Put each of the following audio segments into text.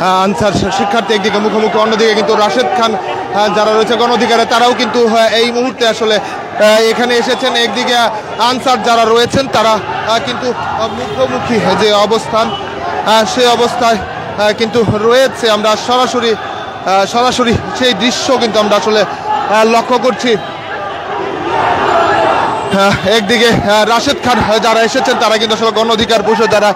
আহ, answer শিক্ষার্থী একদিকে মুখোমুখি অন্যদিকে কিন্তু রাশেদ খান আহ, যারা রয়েছে গণ অধিকারে তারাও কিন্তু আহ, এই মুহূর্তে আসলে এখানে এসেছেন। একদিকে আনসার যারা রয়েছেন তারা কিন্তু মুখোমুখি যে অবস্থান সেই অবস্থায় কিন্তু রয়েছে। আমরা সরাসরি সরাসরি সেই দৃশ্য কিন্তু আমরা আসলে লক্ষ্য করছি। একদিকে রাশেদ খান যারা এসেছেন, তারা কিন্তু আসলে গণ অধিকার পরিষদ যারা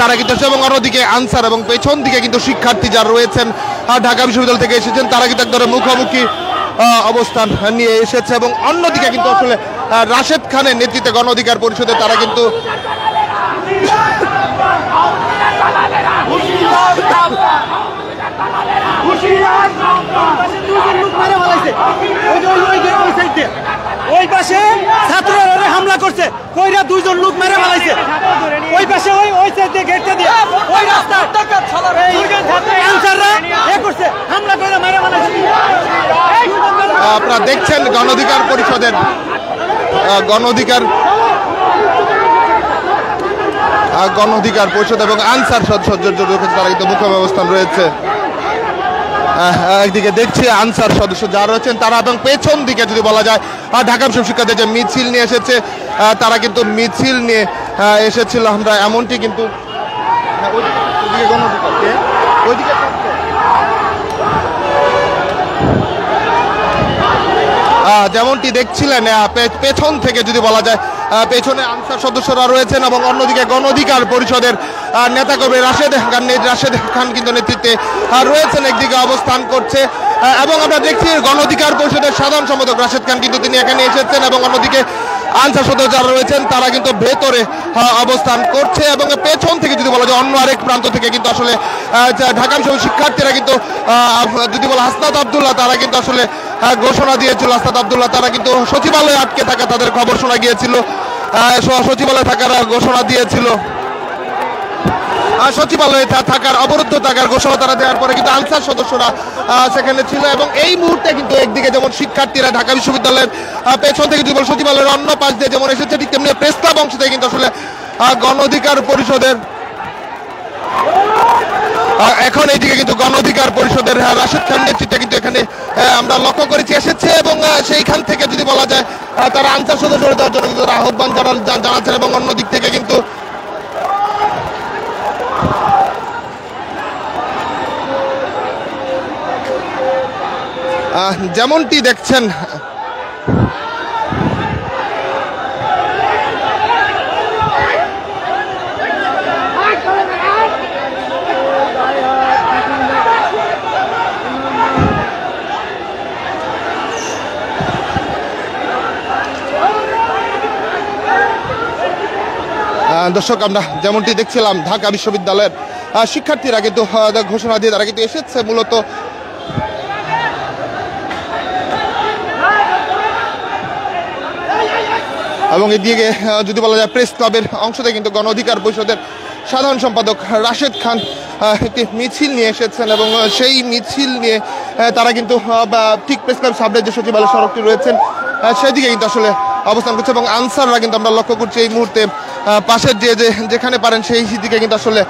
তারা কিন্তু এবং অন্যদিকে আনসার এবং পেছন দিকে কিন্তু শিক্ষার্থী যারা রয়েছেন ঢাকা বিশ্ববিদ্যালয় থেকে এসেছেন, তারা কিন্তু একদম মুখোমুখি অবস্থান নিয়ে এসেছে, এবং অন্যদিকে কিন্তু আসলে রাশেদ খানের নেতৃত্বে গণ অধিকার পরিষদে তারা কিন্তু ওই পাশে ছাত্ররা হামলা করছে কইরা দুইজন লোক মেরে ফেলাইছে। ওই পাশে ওই ওই সাইড দিয়ে গেটটা দিয়ে। ওই রাস্তা। এ করছে হামলা করে মেরে ফেলাইছে। আপনারা দেখছেন গণ অধিকার পরিষদের আহ, গণ অধিকার আহ, গণ অধিকার পরিষদ এবং আনসার সদস্য রয়েছে তারা কিন্তু মুখ্য ব্যবস্থান রয়েছে। একদিকে দেখছি আনসার সদস্য যারা রয়েছেন তারা এবং পেছন দিকে যদি বলা যায় আহ, ঢাকা শিক্ষার্থী যে মিছিল নিয়ে এসেছে তারা কিন্তু মিছিল নিয়ে এসেছিল। আমরা এমনটি কিন্তু হ্যাঁ, যেমনটি দেখছিলেন পেছন থেকে যদি বলা যায় পেছনে আনসার সদস্যরা রয়েছেন এবং অন্যদিকে গণ অধিকার পরিষদের নেতাকর্মী রাশেদ খান রাশেদ খান কিন্তু নেতৃত্বে রয়েছেন একদিকে অবস্থান করছে। এবং আমরা দেখছি গণ অধিকার পরিষদের সাধারণ সম্পাদক রাশেদ খান কিন্তু তিনি এখানে এসেছেন এবং অন্যদিকে আনসার সদস্য যারা রয়েছেন, তারা কিন্তু ভেতরে অবস্থান করছে এবং পেছন থেকে যদি বলা যায় অন্য আরেক প্রান্ত থেকে কিন্তু আসলে ঢাকা বিশ্ববিদ্যালয়ের শিক্ষার্থীরা কিন্তু যদি বলা হাসনাত আবদুল্লাহ, তারা কিন্তু আসলে ঘোষণা দিয়েছিল হাসনাত আবদুল্লাহ, তারা কিন্তু সচিবালয়ে আটকে থাকা তাদের খবর শোনা গিয়েছিল। সচিবালয়ে থাকার ঘোষণা দিয়েছিল। সচিবালয়ে থাকার অবরুদ্ধ থাকার ঘোষণা তারা দেওয়ার পরে কিন্তু আনসার সদস্যরা সেখানে ছিল এবং এই মুহূর্তে কিন্তু একদিকে যেমন শিক্ষার্থীরা ঢাকা বিশ্ববিদ্যালয়ের পেছন থেকে সচিবালয়ের অন্য পাশ দিয়ে যেমন এসেছে, ঠিক তেমনি প্রেস ক্লাব অংশ থেকে কিন্তু আসলে গণ অধিকার পরিষদের এখন এইদিকে কিন্তু গণ অধিকার পরিষদের রাশেদ খান নেতৃত্বে কিন্তু এখানে আমরা লক্ষ্য করেছি, এসেছে এবং সেইখান থেকে যদি বলা যায় তারা আনসার সদস্য আহ্বান জানাচ্ছেন এবং অন্য দিক থেকে কিন্তু যেমনটি দেখছেন দর্শক, আমরা যেমনটি দেখছিলাম, ঢাকা বিশ্ববিদ্যালয়ের শিক্ষার্থীরা কিন্তু ঘোষণা দিয়ে তারা কিন্তু এসেছে। মূলত এবং এদিকে যদি বলা যায়, প্রেস ক্লাবের অংশ থেকে কিন্তু গণ অধিকার পরিষদের সাধারণ সম্পাদক রাশেদ খান একটি মিছিল নিয়ে এসেছেন এবং সেই মিছিল নিয়ে তারা কিন্তু ঠিক প্রেস ক্লাব সামনে যে সচিবালয় সড়কটি রয়েছেন সেদিকে কিন্তু আসলে অবস্থান করছে এবং আনসাররা কিন্তু আমরা লক্ষ্য করছি এই মুহূর্তে পাশের যে যেখানে পারেন সেই দিকে কিন্তু আসলে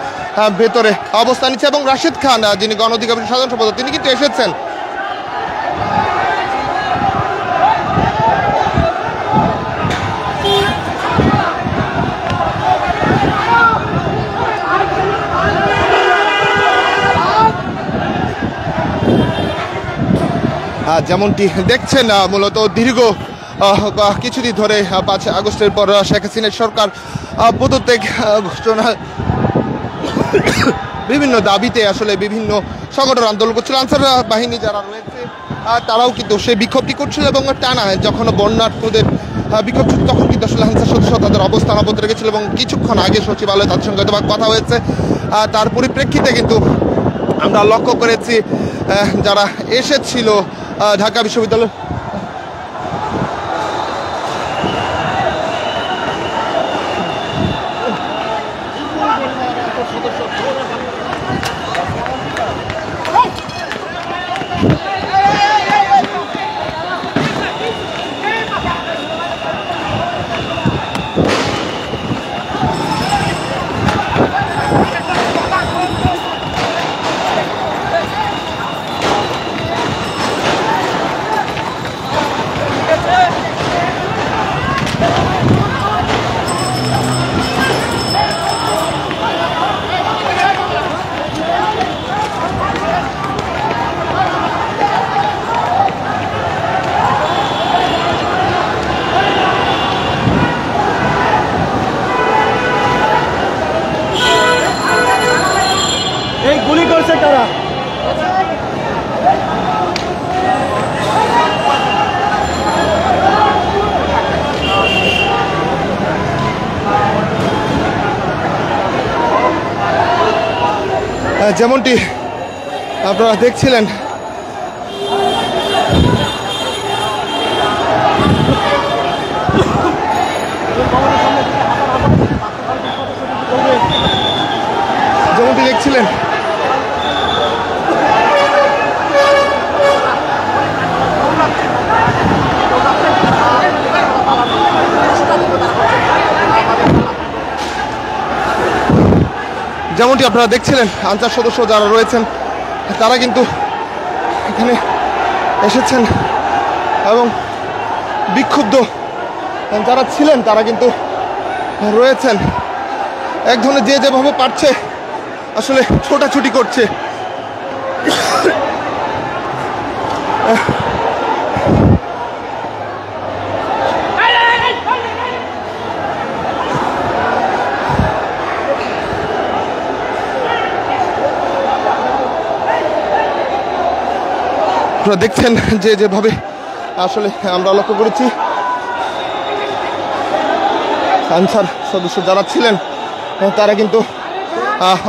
ভেতরে অবস্থান নিচ্ছে। এবং রাশিদ খান যিনি গণ অধিকার সাধারণ সম্পাদক, তিনি কিন্তু এসেছেন। যেমনটি দেখছেন মূলত দীর্ঘ কিছুদিন ধরে পাঁচ আগস্টের পর শেখ হাসিনার সরকার পদত্যাগ ঘোষণা, বিভিন্ন দাবিতে আসলে বিভিন্ন সংগঠন আন্দোলন করছিল। আনসার বাহিনী যারা রয়েছে তারাও কিন্তু সেই বিক্ষোভটি করছিল এবং টানা যখন বন্যার্থদের বিক্ষোভ তখন কিন্তু আসলে আনসার সদস্য তাদের অবস্থান অবদ্ধ রেখেছিল এবং কিছুক্ষণ আগে সচিবালয়ে তাদের সঙ্গে হয়তো কথা হয়েছে। তার পরিপ্রেক্ষিতে কিন্তু আমরা লক্ষ্য করেছি যারা এসেছিল ঢাকা বিশ্ববিদ্যালয় সদস্য যেমনটি আপনারা দেখছিলেন যেমনটি দেখছিলেন যেমনটি আপনারা দেখছিলেন, আনসার সদস্য যারা রয়েছেন, তারা কিন্তু এখানে এসেছেন এবং বিক্ষুব্ধ যারা ছিলেন, তারা কিন্তু রয়েছেন। এক ধরনের যে যেভাবে পারছে, আসলে ছোটাছুটি করছে। আপনারা দেখছেন যে যেভাবে আসলে আমরা লক্ষ্য করেছি। আনসার সদস্য যারা ছিলেন তারা কিন্তু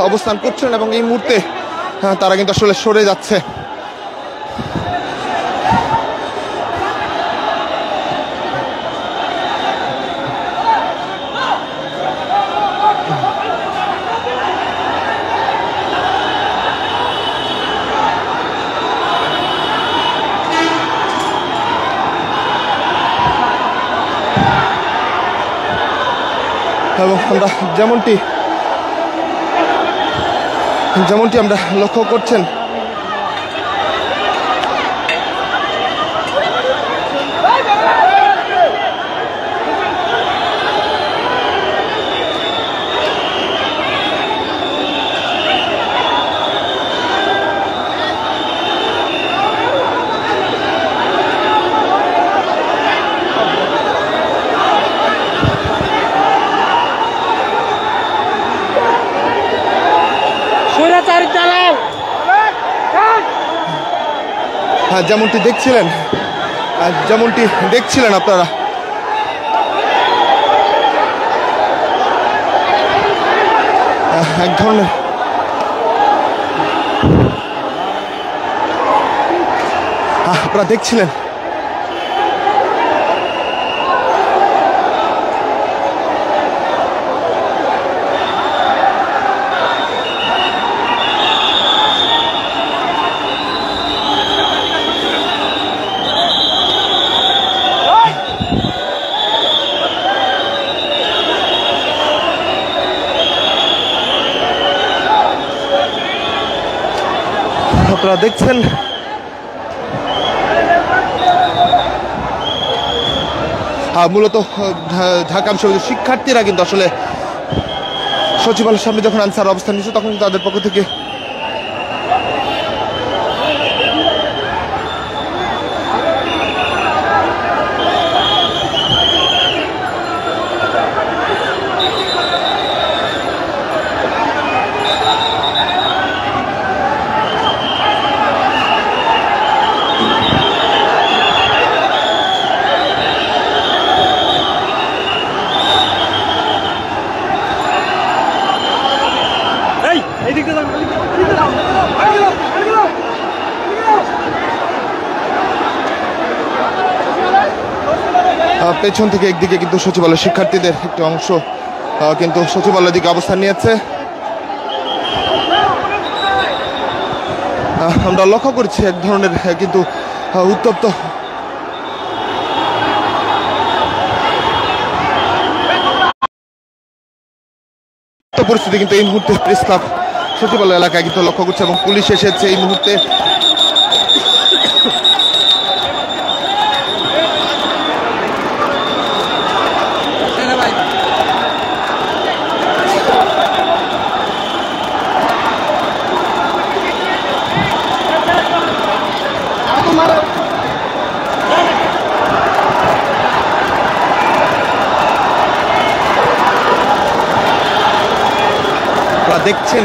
অবস্থান করছেন এবং এই মুহূর্তে আহ, তারা কিন্তু আসলে সরে যাচ্ছে। এবং আমরা যেমনটি যেমনটি আমরা লক্ষ্য করছেন যেমনটি দেখছিলেন যেমনটি দেখছিলেন আপনারা। এক ধরনের আপনারা দেখছিলেন আপনারা দেখছেন? হ্যাঁ মূলত ঢাকা বিশ্ববিদ্যালয়ের শিক্ষার্থীরা কিন্তু আসলে সচিবালয়ের সামনে যখন আনসার অবস্থান নিচ্ছে, তখন তাদের পক্ষ থেকে এই এই দিকটা যান, এই দিকটা যান, এই দিকটা যান, এই দিকটা যান, এই দিকটা যান, এই পেছন থেকে একদিকে কিন্তু সচিবালয় শিক্ষার্থীদের একটি অংশ কিন্তু সচিবালয়ের দিকে অবস্থান নিয়েছে। আমরা লক্ষ্য করছি এক ধরনের কিন্তু উত্তপ্ত পরিস্থিতি কিন্তু এই মুহূর্তে প্রেস ক্লাব সচিবালয় এলাকায় কিন্তু লক্ষ্য করছে এবং পুলিশ এসেছে এই মুহূর্তে। দেখছেন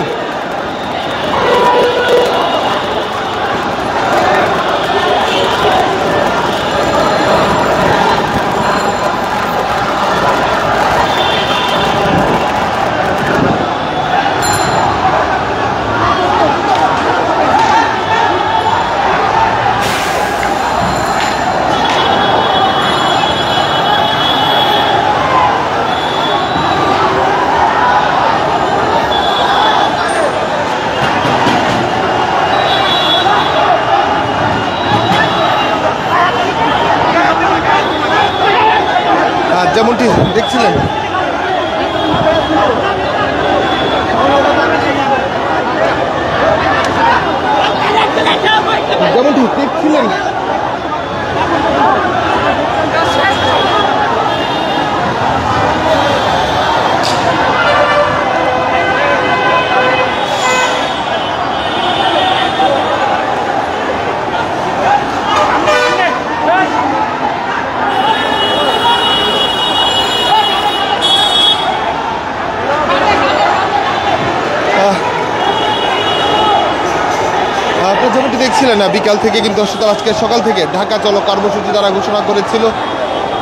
না, বিকাল থেকে কিন্তু তারা আজকে সকাল থেকে ঢাকা চলো কর্মসূচি তারা ঘোষণা করেছিল।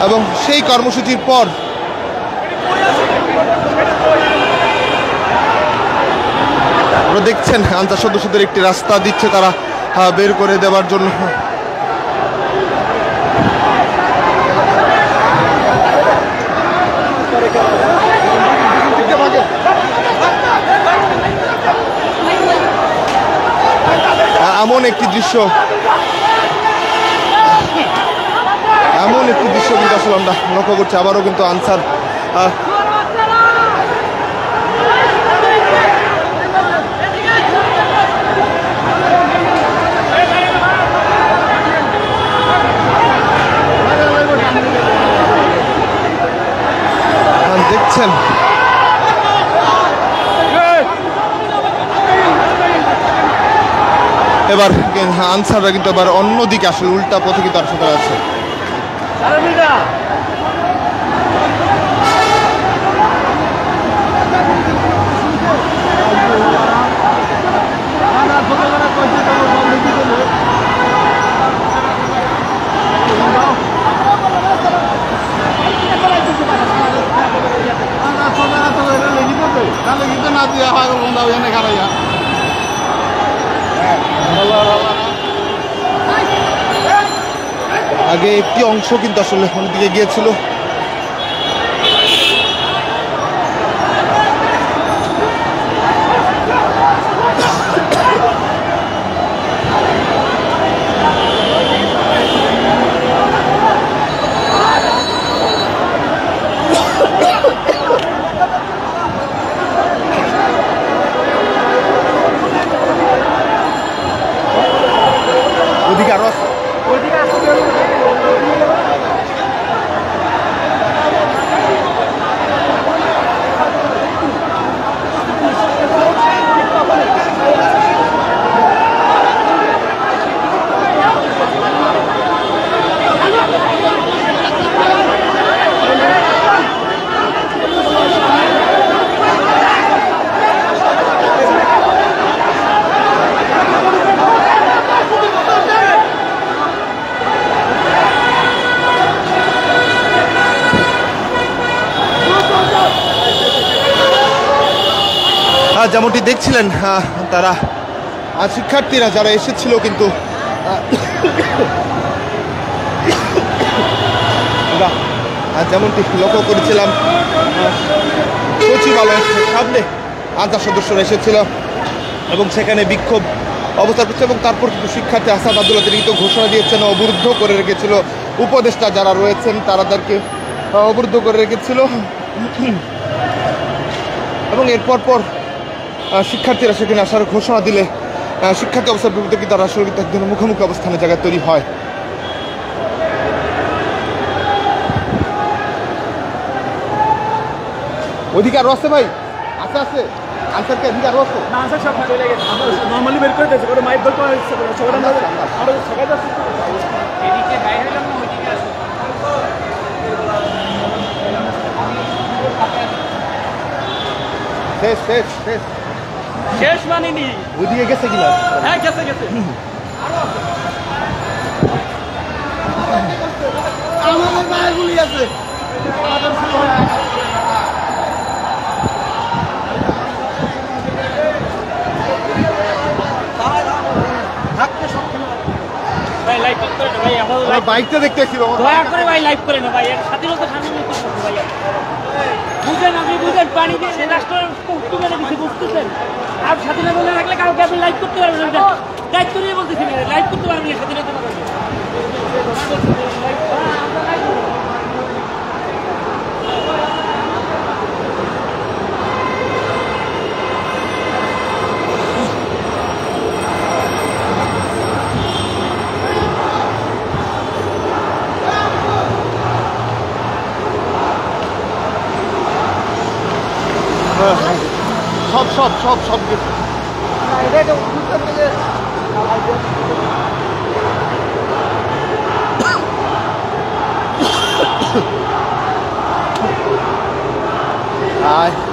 এবং সেই কর্মসূচির পর দেখছেন, আনসার সদস্যদের একটি রাস্তা দিচ্ছে তারা বের করে দেওয়ার জন্য আহ, এমন একটি দৃশ্য। এমন একটি দৃশ্য কিন্তু আসলে আমরা লক্ষ্য করছি আবারও কিন্তু আনসার দেখছেন। এবার আনসাররা কিন্তু এবার অন্যদিকে আসলে উল্টা পথে কিন্তু আসলে আছে আগে একটি অংশ কিন্তু আসলে ওখান অন্যদিকে গিয়েছিল ওদিকে আরও আছে আহ, যেমনটি দেখছিলেন তারা শিক্ষার্থীরা যারা এসেছিল কিন্তু যেমনটি লক্ষ্য করেছিলাম, সচিবালয়ের সামনে আনসার সদস্যরা এসেছিল এবং সেখানে বিক্ষোভ অবস্থান করছে এবং তারপর কিন্তু শিক্ষার্থী আসাদ আব্দুল্লাহ তিনি কিন্তু ঘোষণা দিয়েছেন, অবরুদ্ধ করে রেখেছিল। উপদেষ্টা যারা রয়েছেন, তারা তাদেরকে অবরুদ্ধ করে রেখেছিল। এবং এরপর পর শিক্ষার্থীরা সেখানে আসার ঘোষণা দিলে শিক্ষার্থী অবস্থার বিরুদ্ধে কিন্তু তারা আসলে কিন্তু এক মুখোমুখি অবস্থানের জায়গা তৈরি হয়? ওইদিকে আরও আছে ভাই? আছে আছে। আনসার কি এদিকে আরও আছে না সব চলে গেছে। নর্মালি বের করে দিয়েছে করে মাইক বের করে সবাই আমরা আরও সবাই যাচ্ছে। এদিকে বাইরে হলাম না ওইদিকে আসো শেষ শেষ শেষ। শেষ মানিনি। ওইদিকে গেছে কিনা? হ্যাঁ গেছে গেছে। আমাদের আছে। লাইভ ভাই আমাদের বাইকটা দেখতে ছিল দয়া করে ভাই লাইভ করে না ভাই এর স্বাধীনতা সামনে করতে ভাই। বুঝেন, আপনি বুঝেন, পানি দিয়ে রাষ্ট্র একটু মেরে দিচ্ছে বুঝতেছেন? আর স্বাধীনতা বলে রাখলে কাউকে আপনি লাইভ করতে পারবেন না দায়িত্ব নিয়ে বলতেছি লাইভ করতে পারবেন স্বাধীনতা সব সব সব সব গেছে আয়।